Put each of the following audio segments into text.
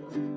thank you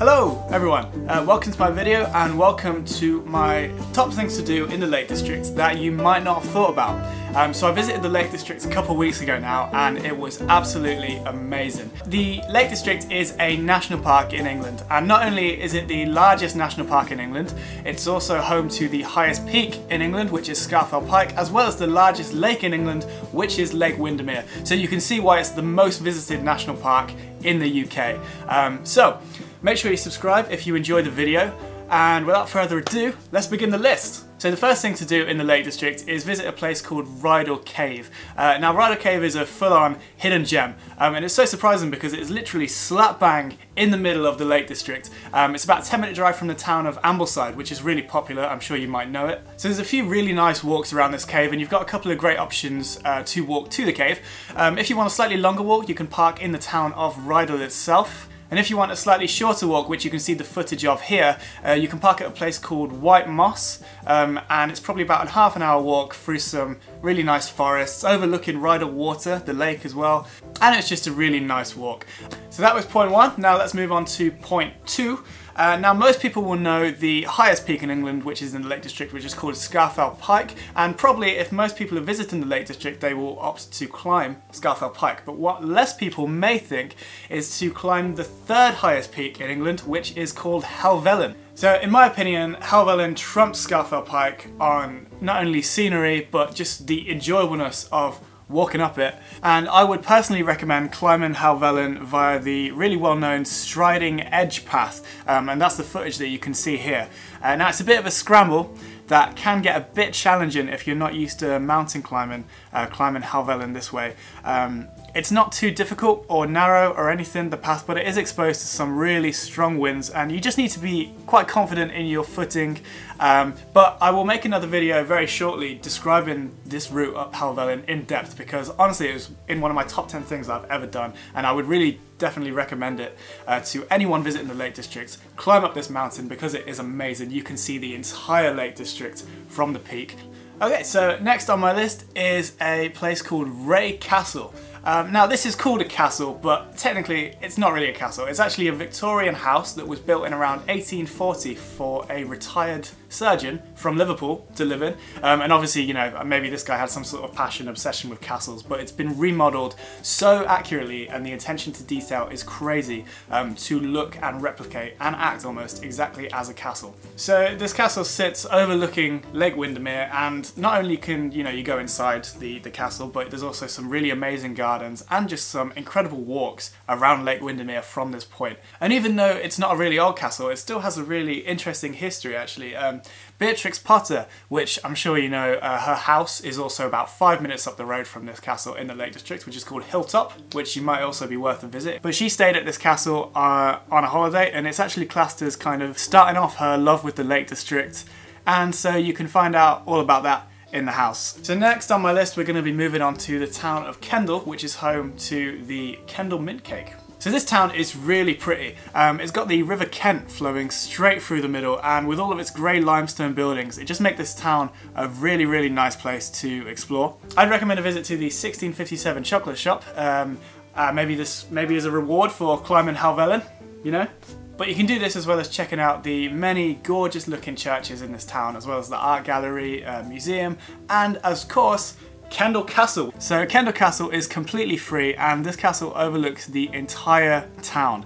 Hello everyone, uh, welcome to my video and welcome to my top things to do in the Lake District that you might not have thought about. Um, so I visited the Lake District a couple weeks ago now and it was absolutely amazing. The Lake District is a national park in England and not only is it the largest national park in England, it's also home to the highest peak in England which is Scafell Pike as well as the largest lake in England which is Lake Windermere. So you can see why it's the most visited national park in the UK. Um, so Make sure you subscribe if you enjoy the video, and without further ado, let's begin the list. So the first thing to do in the Lake District is visit a place called Rydal Cave. Uh, now Rydal Cave is a full-on hidden gem um, and it's so surprising because it is literally slap bang in the middle of the Lake District. Um, it's about a 10 minute drive from the town of Ambleside which is really popular, I'm sure you might know it. So there's a few really nice walks around this cave and you've got a couple of great options uh, to walk to the cave. Um, if you want a slightly longer walk you can park in the town of Rydal itself. And if you want a slightly shorter walk, which you can see the footage of here, uh, you can park at a place called White Moss, um, and it's probably about a half an hour walk through some really nice forests, overlooking Rydal Water, the lake as well, and it's just a really nice walk. So that was point one, now let's move on to point two, uh, now most people will know the highest peak in England which is in the Lake District which is called Scafell Pike. And probably if most people are visiting the Lake District they will opt to climb Scafell Pike. But what less people may think is to climb the third highest peak in England which is called Helvellyn. So in my opinion, Helvellyn trumps Scafell Pike on not only scenery but just the enjoyableness of walking up it. And I would personally recommend climbing Helvellyn via the really well-known Striding Edge path, um, and that's the footage that you can see here. Uh, now it's a bit of a scramble that can get a bit challenging if you're not used to mountain climbing, uh, climbing Helvellyn this way. Um, it's not too difficult or narrow or anything, the path, but it is exposed to some really strong winds and you just need to be quite confident in your footing. Um, but I will make another video very shortly describing this route up Helvellyn in depth because honestly it was in one of my top 10 things I've ever done and I would really definitely recommend it uh, to anyone visiting the Lake District. Climb up this mountain because it is amazing. You can see the entire Lake District from the peak. Okay, so next on my list is a place called Wray Castle. Um, now this is called a castle, but technically it's not really a castle. It's actually a Victorian house that was built in around 1840 for a retired surgeon from Liverpool to live in. Um, and obviously, you know, maybe this guy had some sort of passion, obsession with castles, but it's been remodeled so accurately and the attention to detail is crazy um, to look and replicate and act almost exactly as a castle. So this castle sits overlooking Lake Windermere and not only can, you know, you go inside the, the castle, but there's also some really amazing gardens gardens and just some incredible walks around Lake Windermere from this point. And even though it's not a really old castle, it still has a really interesting history actually. Um, Beatrix Potter, which I'm sure you know, uh, her house is also about five minutes up the road from this castle in the Lake District, which is called Hilltop, which you might also be worth a visit. But she stayed at this castle uh, on a holiday and it's actually classed as kind of starting off her love with the Lake District. And so you can find out all about that in the house. So next on my list we're going to be moving on to the town of Kendal which is home to the Kendal Mint Cake. So this town is really pretty. Um, it's got the River Kent flowing straight through the middle and with all of its grey limestone buildings it just makes this town a really really nice place to explore. I'd recommend a visit to the 1657 chocolate shop. Um, uh, maybe this maybe as a reward for climbing Helvellyn, you know? But you can do this as well as checking out the many gorgeous looking churches in this town, as well as the art gallery, uh, museum, and of course, Kendal Castle. So Kendal Castle is completely free and this castle overlooks the entire town.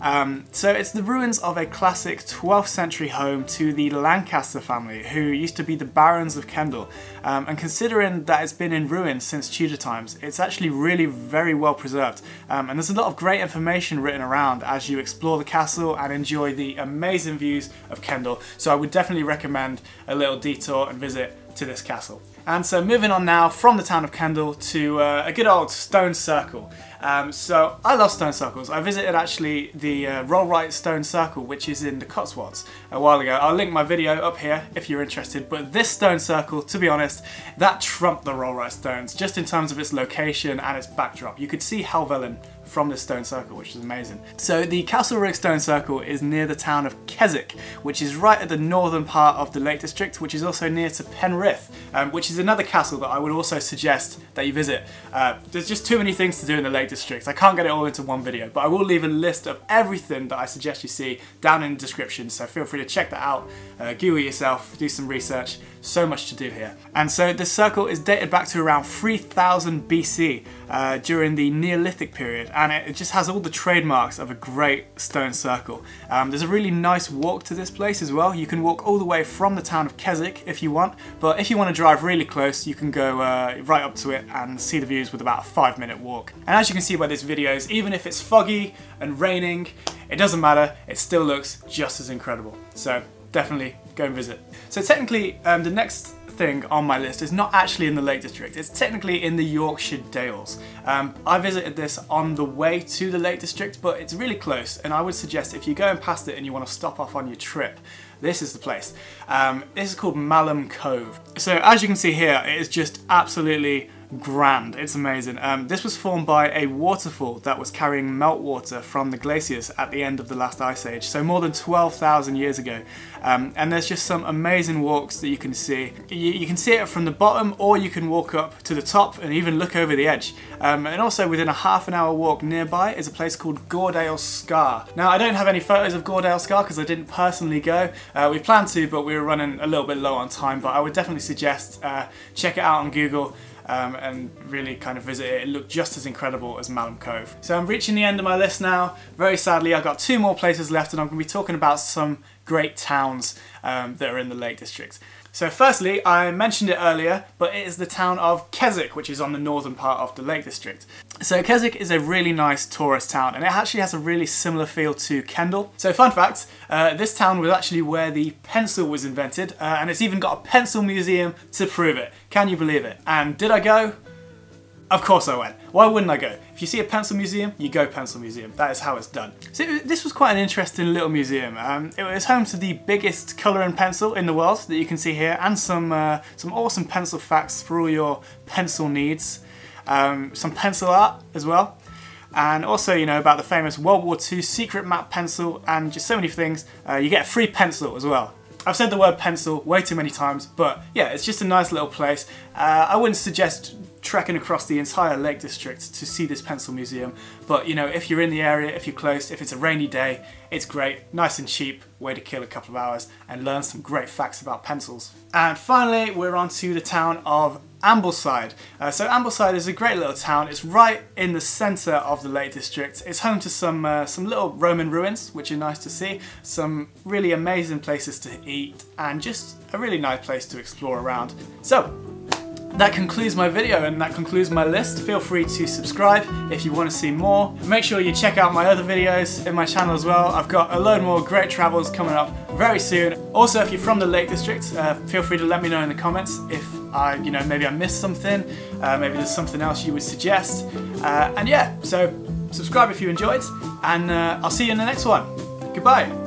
Um, so it's the ruins of a classic 12th century home to the Lancaster family who used to be the barons of Kendal um, and considering that it's been in ruins since Tudor times it's actually really very well preserved um, and there's a lot of great information written around as you explore the castle and enjoy the amazing views of Kendal so I would definitely recommend a little detour and visit to this castle. And so moving on now from the town of Kendal to uh, a good old stone circle. Um, so I love stone circles. I visited actually the uh, Rollright Stone Circle, which is in the Cotswolds a while ago. I'll link my video up here if you're interested. But this stone circle, to be honest, that trumped the Rollright Stones, just in terms of its location and its backdrop. You could see Helvellyn from this stone circle, which is amazing. So the Castlerigg Stone Circle is near the town of Keswick, which is right at the northern part of the Lake District, which is also near to Penrith, um, which is another castle that I would also suggest that you visit. Uh, there's just too many things to do in the Lake District. I can't get it all into one video, but I will leave a list of everything that I suggest you see down in the description, so feel free to check that out, uh, Google yourself, do some research, so much to do here. And so this circle is dated back to around 3000 BC uh, during the Neolithic period and it, just has all the trademarks of a great stone circle. Um, there's a really nice walk to this place as well. You can walk all the way from the town of Keswick if you want but if you want to drive really close you can go uh, right up to it and see the views with about a five minute walk. And as you can see by this videos, even if it's foggy and raining, it doesn't matter, it still looks just as incredible. So definitely go and visit. So technically, um, the next thing on my list is not actually in the Lake District, it's technically in the Yorkshire Dales. Um, I visited this on the way to the Lake District, but it's really close, and I would suggest if you're going past it and you want to stop off on your trip, this is the place. Um, this is called Malham Cove. So as you can see here, it is just absolutely grand. It's amazing. Um, this was formed by a waterfall that was carrying meltwater from the glaciers at the end of the last ice age, so more than 12,000 years ago. Um, and there's just some amazing walks that you can see. You, you, can see it from the bottom or you can walk up to the top and even look over the edge. Um, and also within a half an hour walk nearby is a place called Gordale Scar. Now I don't have any photos of Gordale Scar because I didn't personally go. Uh, we planned to but we were running a little bit low on time but I would definitely suggest uh, check it out on Google um, and really kind of visit it. It looked just as incredible as Malham Cove. So I'm reaching the end of my list now. Very sadly, I've got two more places left and I'm going to be talking about some great towns um, that are in the Lake District. So firstly, I mentioned it earlier, but it is the town of Keswick, which is on the northern part of the Lake District. So Keswick is a really nice tourist town, and it actually has a really similar feel to Kendal. So fun fact, uh, this town was actually where the pencil was invented, uh, and it's even got a pencil museum to prove it. Can you believe it? And did I go? Of course I went. Why wouldn't I go? If you see a pencil museum, you go pencil museum. That is how it's done. So this was quite an interesting little museum. Um, it was home to the biggest colour and pencil in the world that you can see here and some, uh, some awesome pencil facts for all your pencil needs. Um, some pencil art as well. And also, you know, about the famous World War II secret map pencil and just so many things. Uh, you get a free pencil as well. I've said the word pencil way too many times, but yeah, it's just a nice little place. Uh, I wouldn't suggest trekking across the entire Lake District to see this pencil museum. But you know, if you're in the area, if you're close, if it's a rainy day, it's great, nice and cheap, way to kill a couple of hours and learn some great facts about pencils. And finally, we're on to the town of Ambleside. Uh, so Ambleside is a great little town. It's right in the centre of the Lake District. It's home to some uh, some little Roman ruins, which are nice to see. Some really amazing places to eat, and just a really nice place to explore around. So that concludes my video and that concludes my list. Feel free to subscribe if you want to see more. Make sure you check out my other videos in my channel as well. I've got a load more great travels coming up very soon. Also, if you're from the Lake District, uh, feel free to let me know in the comments if I, you know, maybe I missed something, uh, maybe there's something else you would suggest. Uh, and yeah, so subscribe if you enjoyed, and uh, I'll see you in the next one. Goodbye.